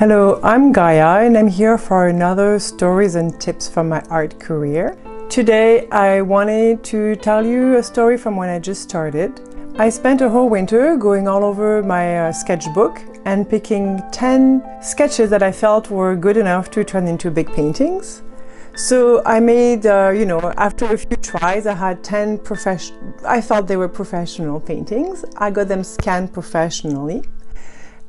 Hello, I'm Gaia and I'm here for another stories and tips from my art career. Today I wanted to tell you a story from when I just started. I spent a whole winter going all over my uh, sketchbook and picking 10 sketches that I felt were good enough to turn into big paintings. So I made, uh, you know, after a few tries, I had 10 professional, I thought they were professional paintings. I got them scanned professionally.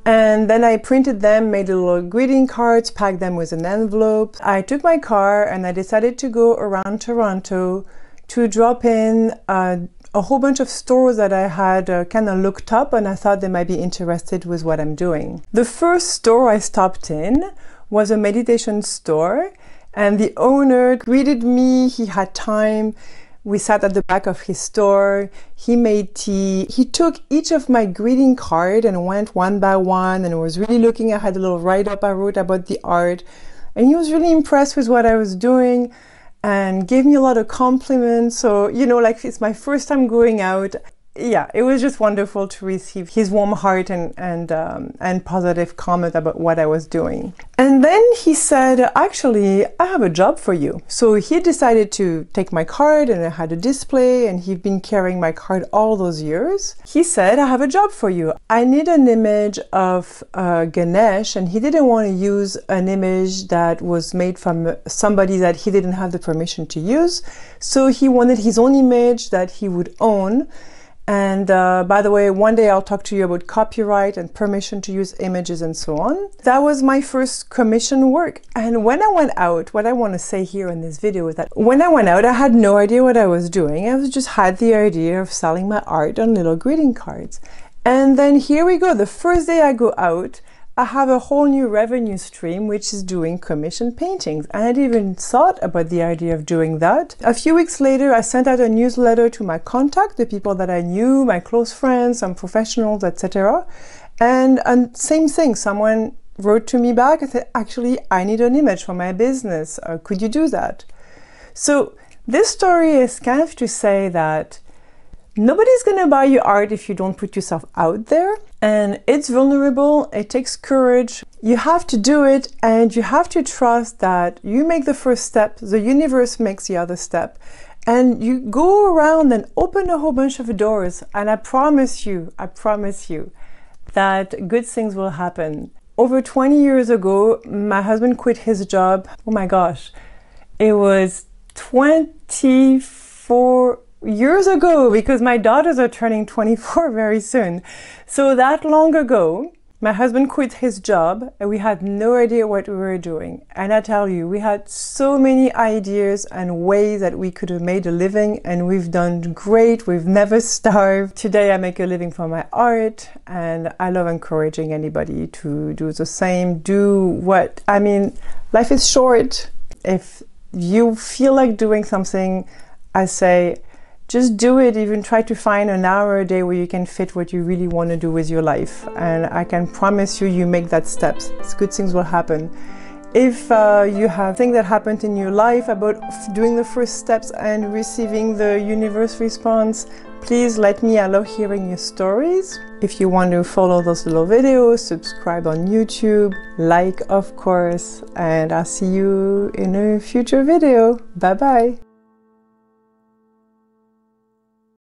And then I printed them, made little greeting cards, packed them with an envelope. I took my car and I decided to go around Toronto to drop in uh, a whole bunch of stores that I had uh, kind of looked up and I thought they might be interested with what I'm doing. The first store I stopped in was a meditation store and the owner greeted me. He had time. We sat at the back of his store. He made tea. He took each of my greeting card and went one by one and was really looking. I had a little write up I wrote about the art. And he was really impressed with what I was doing and gave me a lot of compliments. So, you know, like it's my first time going out yeah, it was just wonderful to receive his warm heart and and um, and positive comment about what I was doing. And then he said, "Actually, I have a job for you." So he decided to take my card, and I had a display, and he'd been carrying my card all those years. He said, "I have a job for you. I need an image of uh, Ganesh," and he didn't want to use an image that was made from somebody that he didn't have the permission to use. So he wanted his own image that he would own and uh, by the way, one day I'll talk to you about copyright and permission to use images and so on. That was my first commission work. And when I went out, what I want to say here in this video is that when I went out, I had no idea what I was doing. I was just had the idea of selling my art on little greeting cards. And then here we go. The first day I go out, I have a whole new revenue stream which is doing commission paintings. I had even thought about the idea of doing that. A few weeks later, I sent out a newsletter to my contact, the people that I knew, my close friends, some professionals, etc. And, and same thing, someone wrote to me back and said, actually, I need an image for my business. Uh, could you do that? So this story is kind of to say that Nobody's gonna buy your art if you don't put yourself out there. And it's vulnerable, it takes courage. You have to do it and you have to trust that you make the first step, the universe makes the other step. And you go around and open a whole bunch of doors. And I promise you, I promise you that good things will happen. Over 20 years ago, my husband quit his job. Oh my gosh, it was 24 years ago because my daughters are turning 24 very soon. So that long ago, my husband quit his job and we had no idea what we were doing. And I tell you, we had so many ideas and ways that we could have made a living and we've done great. We've never starved. Today I make a living from my art and I love encouraging anybody to do the same. Do what, I mean, life is short. If you feel like doing something, I say, just do it even try to find an hour a day where you can fit what you really want to do with your life. And i can promise you you make that steps. Good things will happen. If uh, you have things that happened in your life about doing the first steps and receiving the universe response please let me i love hearing your stories. If you want to follow those little videos subscribe on youtube like of course and i'll see you in a future video. Bye bye